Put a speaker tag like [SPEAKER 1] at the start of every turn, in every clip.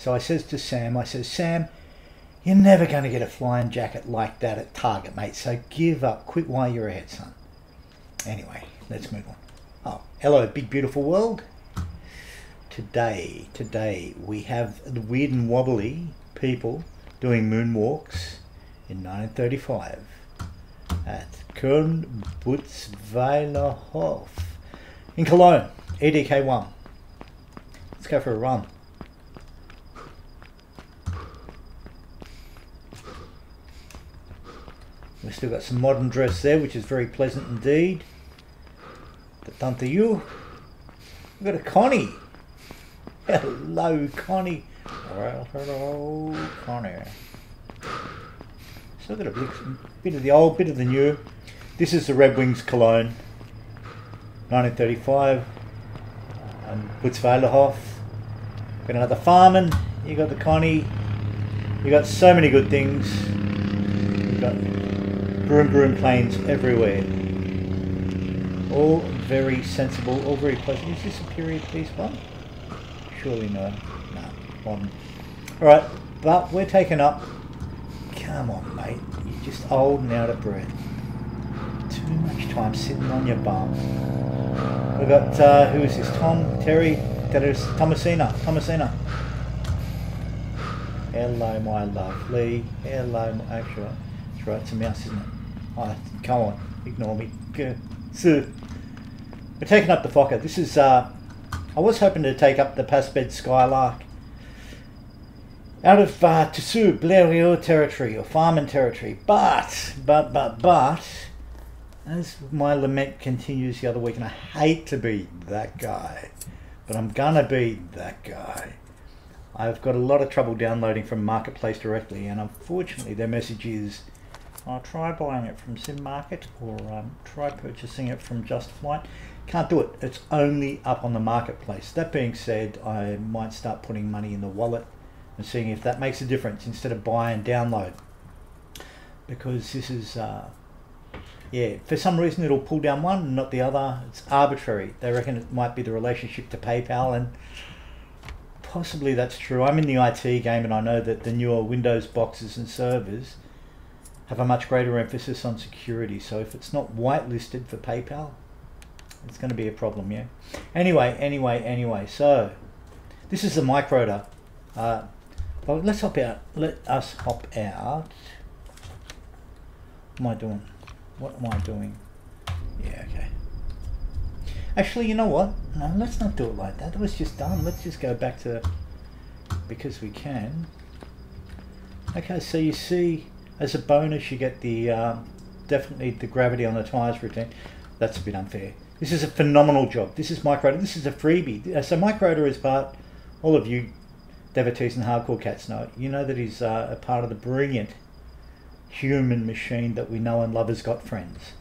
[SPEAKER 1] So I says to Sam, I says, Sam, you're never going to get a flying jacket like that at Target, mate. So give up. Quit while you're ahead, son. Anyway, let's move on. Oh, hello, big beautiful world. Today, today we have the weird and wobbly people doing moonwalks in 1935 at Köln Butzweiler Hof in Cologne, EDK1. Let's go for a run. We've still got some modern dress there, which is very pleasant indeed. The Tante Ju. We've got a Connie. Hello, Connie. Well, hello, Connie. Still got a bit, of the old, bit of the new. This is the Red Wings cologne. 1935. Um, Butzweilerhof. Got another Farman. You got the Connie. You got so many good things. You got broom broom planes everywhere. All very sensible, all very pleasant. Is this a period piece one? Surely no. No, one. Alright, but we're taking up. Come on, mate. You're just old and out of breath. Too much time sitting on your bum. We've got, uh, who is this? Tom, Terry, that is Thomasina. Thomasina. Hello, my lovely. Hello, my, actually, that's right, it's a mouse, isn't it? Oh, come on, ignore me. So, we're taking up the Fokker. This is, uh, I was hoping to take up the Pasped Skylark out of uh, Blériot territory or Farman territory, but, but, but, but, as my lament continues the other week, and I hate to be that guy, but I'm gonna be that guy. I've got a lot of trouble downloading from Marketplace directly, and unfortunately, their message is I'll try buying it from Sim Market or um, try purchasing it from Just Flight. Can't do it. It's only up on the marketplace. That being said, I might start putting money in the wallet and seeing if that makes a difference instead of buy and download. Because this is, uh, yeah, for some reason it'll pull down one and not the other. It's arbitrary. They reckon it might be the relationship to PayPal and possibly that's true. I'm in the IT game and I know that the newer Windows boxes and servers have a much greater emphasis on security. So if it's not whitelisted for PayPal, it's going to be a problem, yeah. Anyway, anyway, anyway. So this is the Mykrode. Uh, well, let's hop out. Let us hop out. What am I doing? What am I doing? Yeah, okay. Actually, you know what? No, let's not do it like that. It was just done. Let's just go back to because we can. Okay, so you see as a bonus, you get the um, definitely the gravity on the tyres routine. That's a bit unfair. This is a phenomenal job. This is Mykrode. This is a freebie. Uh, so Mykrode is part, all of you devotees and hardcore cats know it. You know that he's uh, a part of the brilliant human machine that we know and love has Got Friends.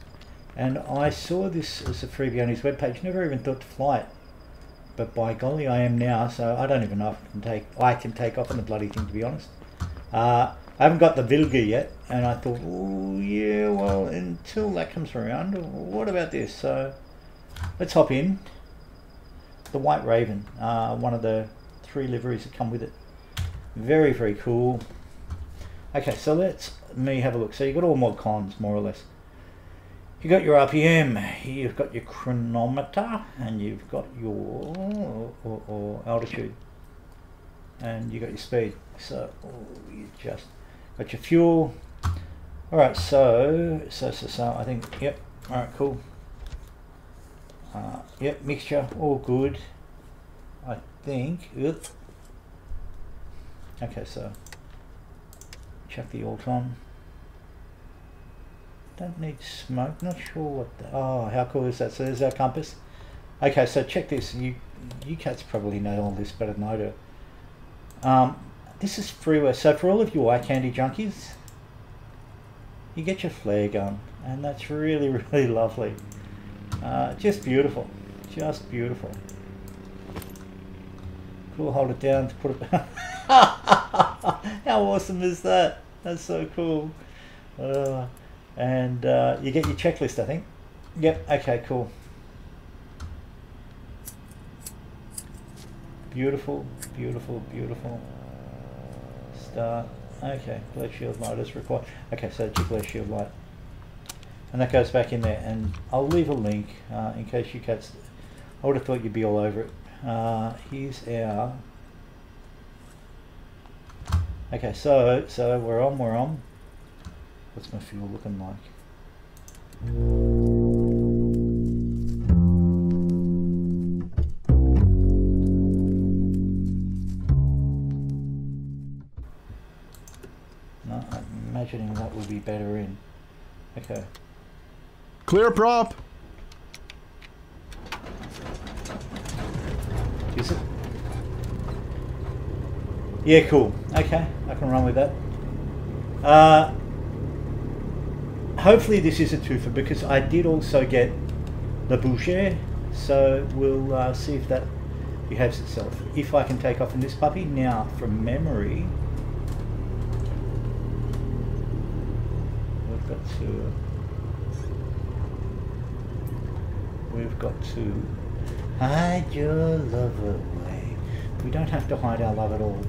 [SPEAKER 1] And I saw this as a freebie on his webpage. Never even thought to fly it. But by golly, I am now. So I don't even know if I can take, I can take off on the bloody thing, to be honest. Uh, I haven't got the Wilga yet, and I thought, oh yeah, well, until that comes around, what about this? So let's hop in. The White Raven, uh, one of the three liveries that come with it. Very, very cool. Okay, so let's me have a look. So you've got all mod cons, more or less. You've got your RPM, you've got your chronometer, and you've got your or, or altitude, and you've got your speed. So oh, you just Got your fuel. All right, so, so, so, so, I think, yep, all right, cool. Uh, yep, mixture, all good. I think, ugh. okay, so, chuck the alt on. Don't need smoke, not sure what the, oh, how cool is that? So there's our compass. Okay, so check this, you, you cats probably know all this better than I do. Um, this is freeware. So for all of you eye candy junkies, you get your flare gun, and that's really, really lovely. Uh, just beautiful, just beautiful. Cool, hold it down to put it back. How awesome is that? That's so cool. Uh, and uh, you get your checklist, I think. Yep, okay, cool. Beautiful, beautiful, beautiful. Start. Okay, glare shield light is required. Okay, so it's your glare shield light. And that goes back in there. And I'll leave a link uh, in case you cats. I would have thought you'd be all over it. Uh, here's our. Okay, so so we're on, we're on. What's my fuel looking like? Better in. Okay.
[SPEAKER 2] Clear prop.
[SPEAKER 1] Is it? Yeah, cool. Okay, I can run with that. Uh, hopefully this is a twofer because I did also get the Bourget, so we'll uh, see if that behaves itself. If I can take off in this puppy now from memory, we've got to. We've got to hide your love away. We don't have to hide our love at all.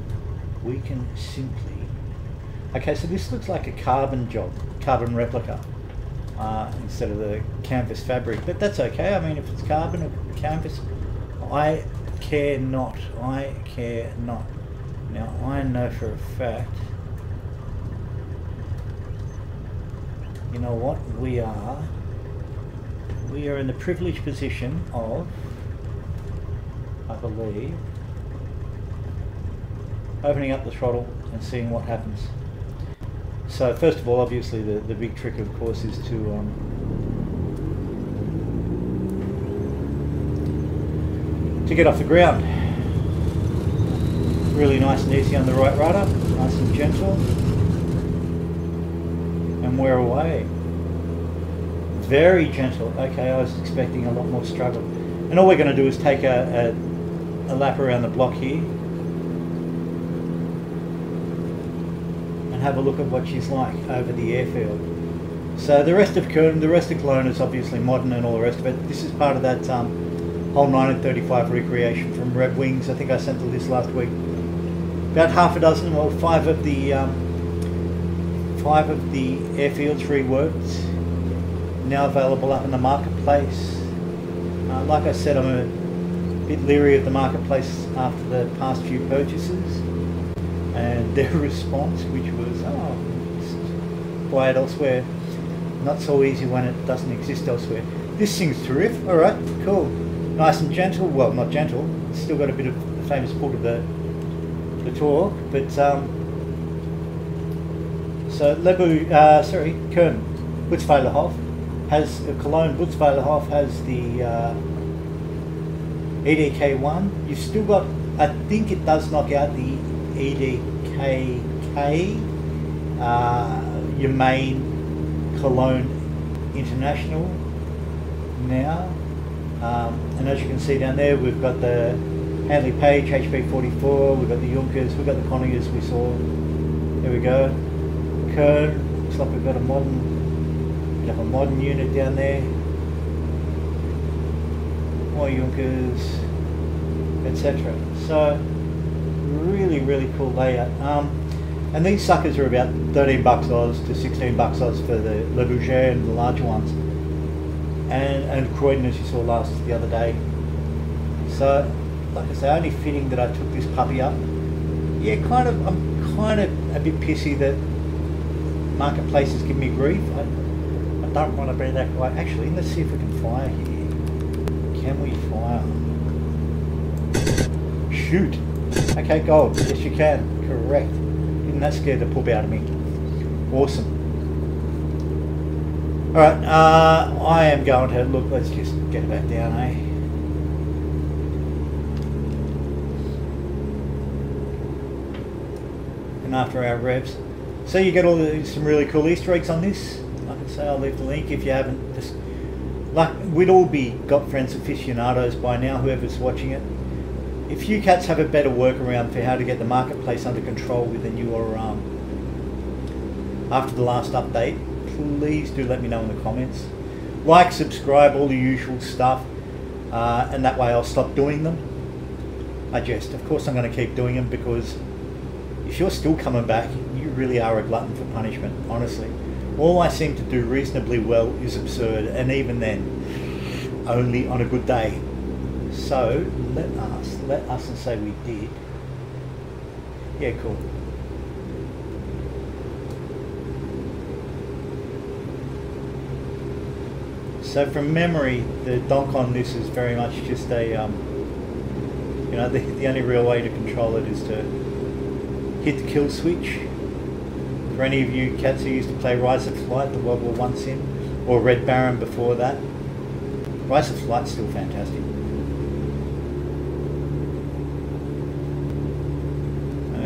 [SPEAKER 1] We can simply. Okay, so this looks like a carbon job, carbon replica, uh, instead of the canvas fabric. But that's okay. I mean, if it's carbon or canvas, I care not. I care not. Now I know for a fact. You know what? We are. We are in the privileged position of. I believe. Opening up the throttle and seeing what happens. So first of all, obviously the, the big trick of course is to um, to get off the ground. Really nice and easy on the right rudder, nice and gentle. We're away. Very gentle. Okay, I was expecting a lot more struggle. And all we're going to do is take a, a, a lap around the block here and have a look at what she's like over the airfield. So the rest of Köln, the rest of Cologne is obviously modern and all the rest of it. This is part of that um, whole 1935 recreation from Red Wings. I think I sent the list last week. About half a dozen, well, five of the um, five of the airfields reworked, now available up in the marketplace. Uh, like I said, I'm a bit leery of the marketplace after the past few purchases and their response, which was, oh, buy it elsewhere. Not so easy when it doesn't exist elsewhere. This thing's terrific. All right, cool. Nice and gentle. Well, not gentle. It's still got a bit of the famous pull to the the torque, but um, so Lebu, uh, sorry, Köln, Butzweilerhof has uh, Cologne. Butzweilerhof has the uh, EDK1. You've still got. I think it does knock out the EDKK, uh, your main Cologne International now. Um, and as you can see down there, we've got the Handley Page HP44, we've got the Junkers, we've got the Conningers we saw. There we go. Köln, looks like we've got a modern, we have a modern unit down there. More Junkers, etc. So really, really cool layout. Um, and these suckers are about 13 bucks Oz to 16 bucks Oz for the Le Bourget and the larger ones. And, and Croydon as you saw last the other day. So, like I say, only fitting that I took this puppy up. Yeah, kind of, I'm kind of a bit pissy that marketplaces give me grief. I, I don't want to be that guy. Actually, let's see if we can fire here. Can we fire? Shoot. Okay, gold. Yes, you can. Correct. Didn't that scare the poop out of me? Awesome. Alright, uh, I am going to look. Let's just get it back down, eh? And after our revs. So you get all the, some really cool Easter eggs on this. Like I say, I'll leave the link if you haven't. Just like we'd all be got friends aficionados by now, whoever's watching it if you cats have a better workaround for how to get the marketplace under control with the newer um, after the last update, please do let me know in the comments. Like, subscribe, all the usual stuff, uh, and that way I'll stop doing them. I jest. Of course, I'm going to keep doing them because if you're still coming back, really are a glutton for punishment, honestly. All I seem to do reasonably well is absurd, and even then, only on a good day. So, let us, let us and say we did. Yeah, cool. So from memory, the donk on this is very much just a, um, you know, the, the only real way to control it is to hit the kill switch. For any of you cats who used to play Rise of Flight, the World War One sim, or Red Baron before that, Rise of Flight's still fantastic.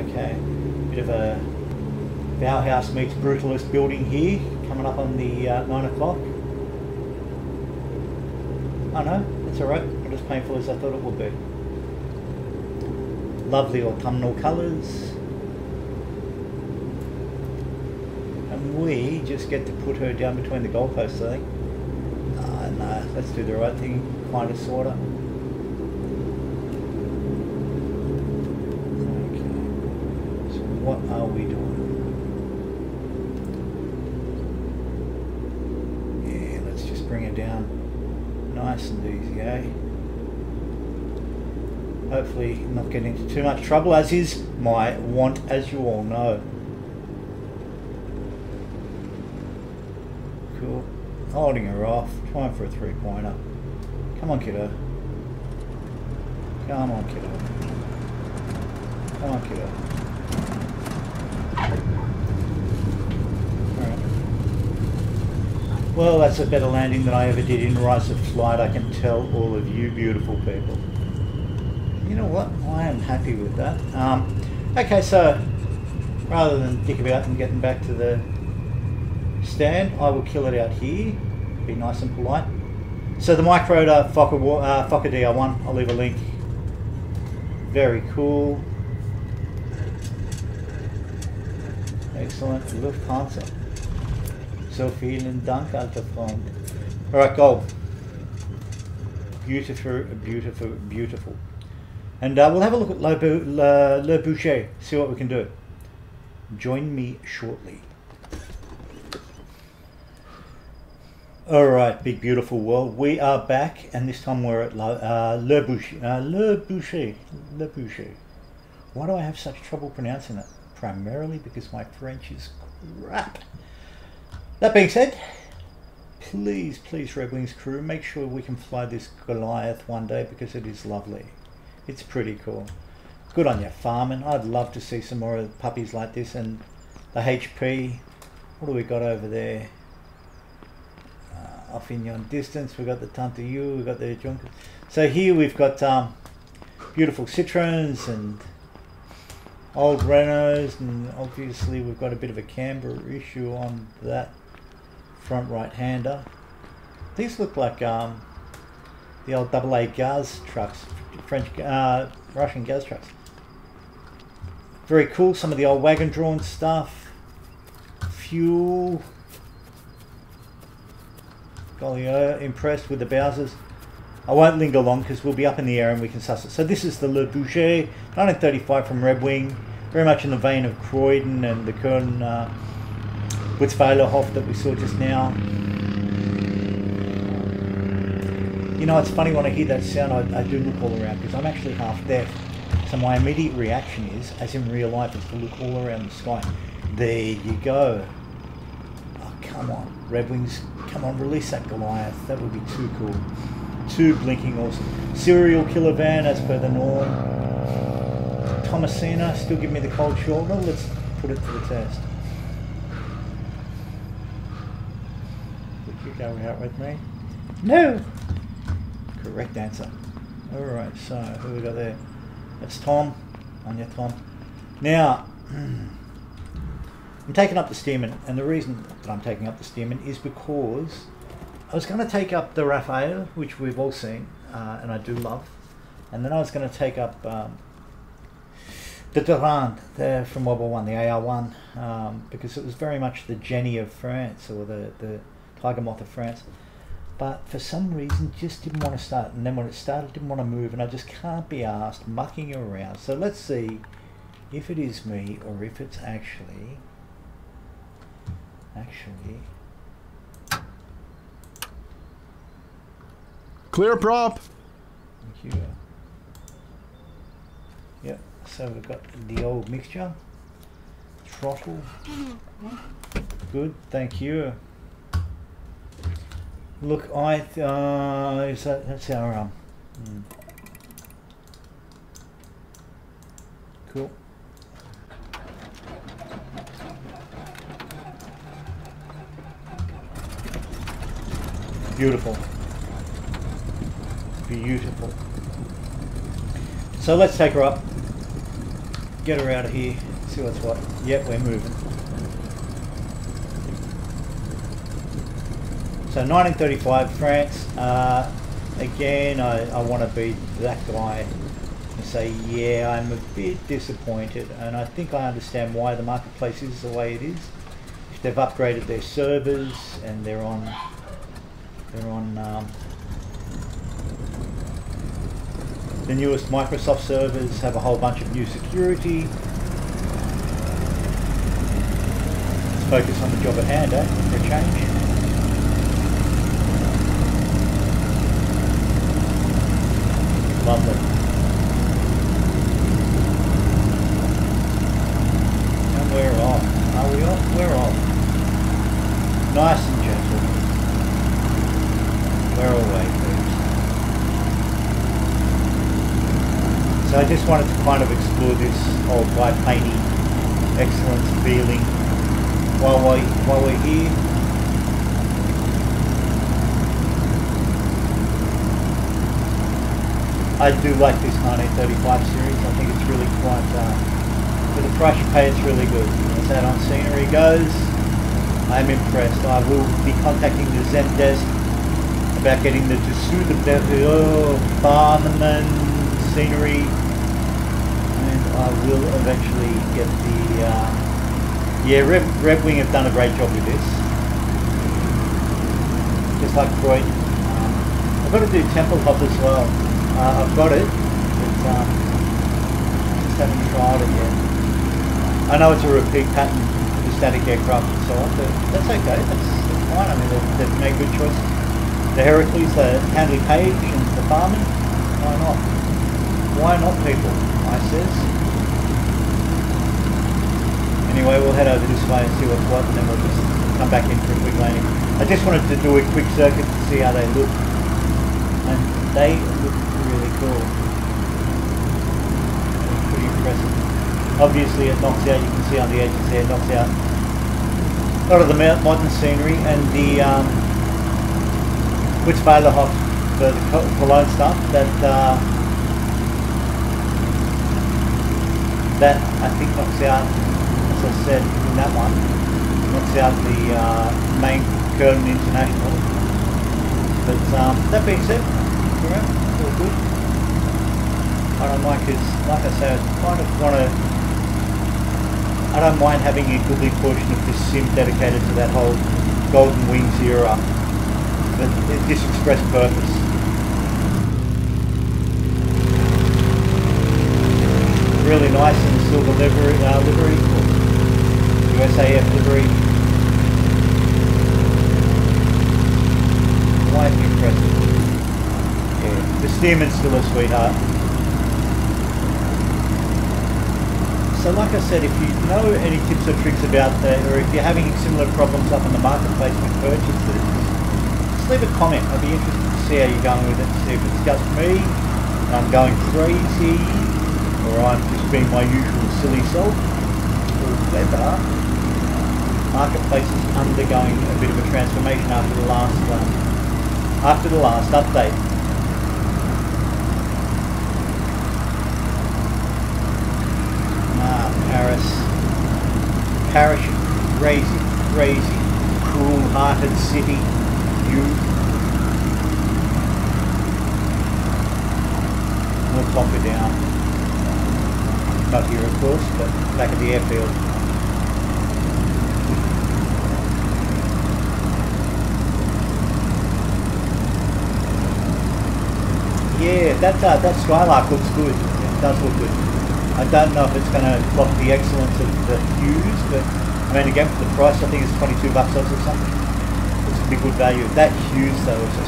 [SPEAKER 1] Okay, bit of a Bauhaus meets Brutalist building here, coming up on the uh, 9 o'clock. Oh no, it's alright, not as painful as I thought it would be. Lovely autumnal colours. And we just get to put her down between the goalposts, I think. Ah, no, let's do the right thing, kind of, sorta. Okay, so what are we doing? Yeah, let's just bring it down nice and easy, eh? Hopefully not getting into too much trouble, as is my want, as you all know. Cool. Holding her off, trying for a three-pointer. Come on, kiddo. Come on, kiddo. Come on, kiddo. Well, that's a better landing than I ever did in Rise of Flight, I can tell all of you beautiful people. You know what? I am happy with that. Um, okay, so rather than dick about and getting back to the stand, I will kill it out here. Be nice and polite. So the Mykrode Fokker, uh, Fokker DR1, I'll leave a link. Very cool. Excellent. Lufthansa. So vielen Dank, alter Freund. Alright, gold. Beautiful, beautiful, beautiful. And uh, we'll have a look at Le, Le, Le Bourget, see what we can do. Join me shortly. Alright, big beautiful world. We are back, and this time we're at uh, Le Bourget. Uh, Le Bourget. Le Bourget. Why do I have such trouble pronouncing it? Primarily because my French is crap. That being said, please, please, Red Wings crew, make sure we can fly this Goliath one day because it is lovely. It's pretty cool. Good on you, Farman. I'd love to see some more puppies like this. And the HP, what do we got over there? Off in yon distance, we've got the Tante Ju, we've got the Junker. So here we've got um, beautiful Citroens and old Renaults, and obviously we've got a bit of a camber issue on that front right hander. These look like um, the old AA gas trucks, French, uh, Russian gas trucks. Very cool. Some of the old wagon drawn stuff. Fuel. Golly, uh, impressed with the Bowsers. I won't linger long because we'll be up in the air and we can suss it. So this is the Le Bourget, 1935 from Red Wing. Very much in the vein of Croydon and the Köln uh, Butzweilerhof that we saw just now. You know, it's funny when I hear that sound, I, I do look all around because I'm actually half deaf. So my immediate reaction is, as in real life, is to look all around the sky. There you go. Come on. Red Wings, come on, release that Goliath. That would be too cool. Too blinking awesome. Serial killer van, as per the norm. Thomasina, still give me the cold shoulder. Let's put it to the test. Would you go out with me? No! Correct answer. Alright, so who we got there? That's Tom. On you, Tom. Now, I'm taking up the Stearman, and the reason that I'm taking up the Stearman is because I was going to take up the Raphael, which we've all seen, uh, and I do love, and then I was going to take up um, the Dorand there from World War One, the AR1, um, because it was very much the Jenny of France or the the Tiger Moth of France. but for some reason just didn't want to start. And then when it started, didn't want to move, and I just can't be asked mucking around. So let's see if it is me or if it's actually actually
[SPEAKER 2] Clear prop.
[SPEAKER 1] Thank you. Yep, so we've got the old mixture. Throttle. Good, thank you. Look, I, uh, is that, that's our, um, hmm. Cool. Beautiful. Beautiful. So let's take her up. Get her out of here. See what's what. Yep, we're moving. So 1935 France. Uh, again, I, I want to be that guy and say, yeah, I'm a bit disappointed, and I think I understand why the marketplace is the way it is. If they've upgraded their servers and they're on, they're on. Um, the newest Microsoft servers have a whole bunch of new security. Let's focus on the job at hand, eh? For a change. Lovely. And we're off. Are we off? We're off. Nice and gentle. We're away, please. So I just wanted to kind of explore this whole biplane excellence feeling while we while we're here. I do like this 1935 series. I think it's really quite, uh, for the price you pay, it's really good. As that on scenery goes, I'm impressed. I will be contacting the Zendesk about getting the Dessous de Berriot Barman scenery and I will eventually get the uh, yeah Red, Red Wing have done a great job with this. Just like Freud. Um, I've got to do Tempelhof as well. Uh, I've got it but um, just haven't tried it yet. I know it's a repeat pattern for the static aircraft and so on but that's okay that's, that's fine. I mean they've, they've made good choices. The Heracles, the Handley Page and the Farman why not why not people? I says. Anyway, we'll head over this way and see what's what, and then we'll just come back in for a quick landing. I just wanted to do a quick circuit to see how they look. And they look really cool. Pretty impressive. Obviously it knocks out, you can see on the edges there, it knocks out a lot of the modern scenery and the um, Butzweilerhof, for the Cologne stuff that uh, that I think knocks out, as I said in that one, knocks out the uh, main Curtin International. But um, that being said, all good. I don't mind because, like I said, I kind of want to. I don't mind having a goodly portion of this sim dedicated to that whole Golden Wings era, but this express purpose. Really nice in silver livery, uh, livery USAF livery. Quite impressive. Yeah, the Stearman's still a sweetheart. So like I said, if you know any tips or tricks about that, or if you're having similar problems up in the marketplace with purchases, just leave a comment. I'd be interested to see how you're going with it, see if it's just me, and I'm going crazy, or I'm being my usual silly self, or whether marketplace is undergoing a bit of a transformation after the last um, after the last update. Ah, Paris. Paris, crazy, crazy, cruel-hearted city. You. We'll pop it down not here of course, but back at the airfield. Yeah, that uh, that Skylark looks good. It does look good. I don't know if it's going to block the excellence of the Hughes, but I mean, again, for the price, I think it's 22 bucks or something. It's a be good value. That Hughes, though, is a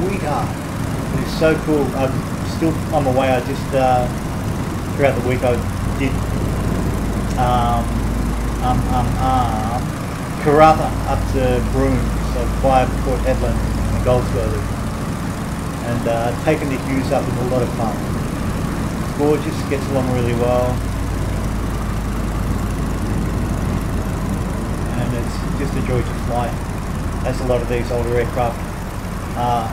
[SPEAKER 1] sweetheart. It is so cool. I'm still on my way. I just, uh, throughout the week, I did um, um, um, um, up to Broome, so via Port Hedland and Goldsworthy. And uh, taking the Hughes up is a lot of fun. It's gorgeous, gets along really well. And it's just a joy to fly, as a lot of these older aircraft are.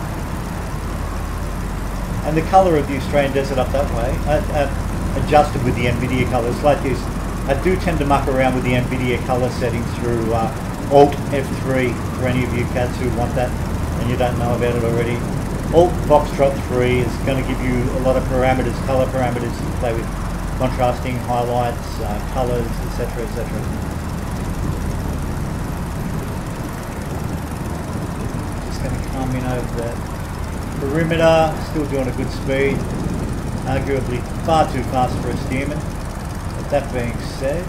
[SPEAKER 1] And the colour of the Australian desert up that way, uh, uh, adjusted with the NVIDIA colours, like this I do tend to muck around with the NVIDIA color settings through uh, Alt F3 for any of you cats who want that and you don't know about it already. Alt Foxtrot 3 is going to give you a lot of parameters, color parameters to play with, contrasting, highlights, uh, colors, etc, etc. Just going to come in over the perimeter, still doing a good speed, arguably far too fast for a Stearman. That being said,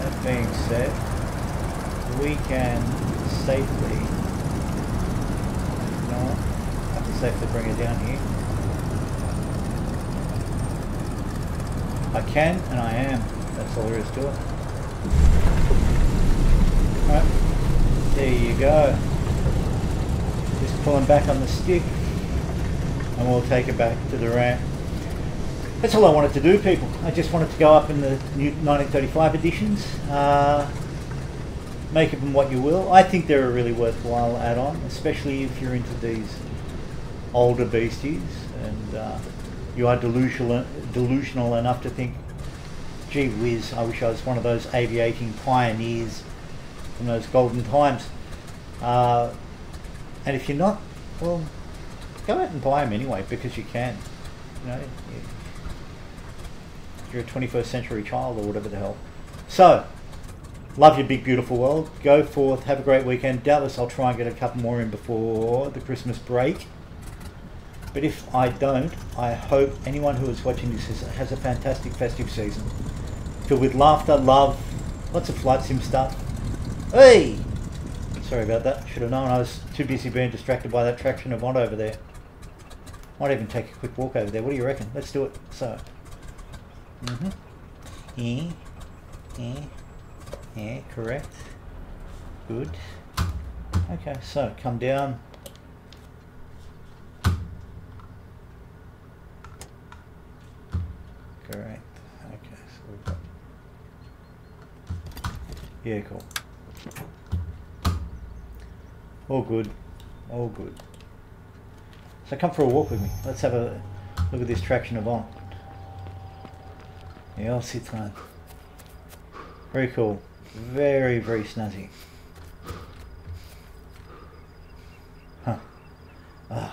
[SPEAKER 1] that being said, we can safely, you know, I can safely bring it down here. I can and I am. That's all there is to it. Right, there you go. Just pulling back on the stick and we'll take it back to the ramp. That's all I wanted to do, people. I just wanted to go up in the new 1935 editions. Uh, make of them what you will. I think they're a really worthwhile add-on, especially if you're into these older beasties and uh, you are delusional, delusional enough to think, gee whiz, I wish I was one of those aviating pioneers from those golden times. Uh, and if you're not, well, go out and buy them anyway because you can. You know, you're a 21st century child or whatever the hell. So, love your big beautiful world. Go forth, have a great weekend. Doubtless I'll try and get a couple more in before the Christmas break. But if I don't, I hope anyone who is watching this has a fantastic festive season. Filled with laughter, love, lots of flight sim stuff. Hey! Sorry about that. Should have known. I was too busy being distracted by that traction Avant over there. Might even take a quick walk over there. What do you reckon? Let's do it. So. Mm-hmm. E. E. Yeah, correct. Good. Okay, so come down. Correct. Okay, so we've got... Yeah, cool. All good. All good. So come for a walk with me. Let's have a look at this traction of Avant. The old Citroen. Very cool. Very, very snazzy. Huh. Oh.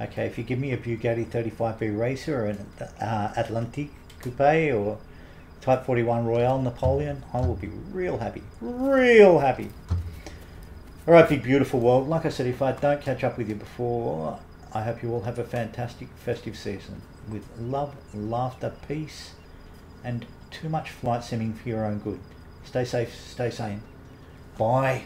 [SPEAKER 1] Okay, if you give me a Bugatti 35B Racer or an uh, Atlantique Coupe or Type 41 Royale Napoleon, I will be real happy. Real happy. Alright, big beautiful world. Like I said, if I don't catch up with you before, I hope you all have a fantastic festive season with love, laughter, peace, and too much flight simming for your own good. Stay safe, stay sane. Bye.